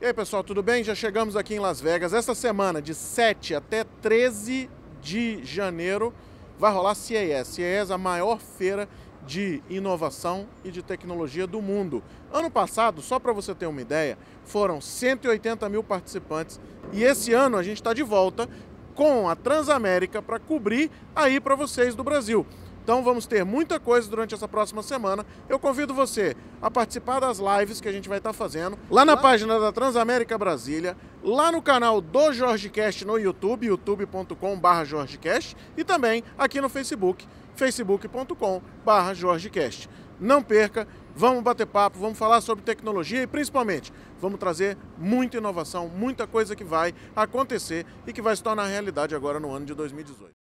E aí, pessoal, tudo bem? Já chegamos aqui em Las Vegas. Essa semana, de 7 até 13 de janeiro, vai rolar CES. CES, a maior feira de inovação e de tecnologia do mundo. Ano passado, só para você ter uma ideia, foram 180 mil participantes e esse ano a gente está de volta com a Transamérica para cobrir aí para vocês do Brasil. Então vamos ter muita coisa durante essa próxima semana. Eu convido você a participar das lives que a gente vai estar fazendo lá na página da Transamérica Brasília, lá no canal do JorgeCast no YouTube, youtube.com.br JorgeCast e também aqui no Facebook, facebook.com.br JorgeCast. Não perca, vamos bater papo, vamos falar sobre tecnologia e principalmente vamos trazer muita inovação, muita coisa que vai acontecer e que vai se tornar realidade agora no ano de 2018.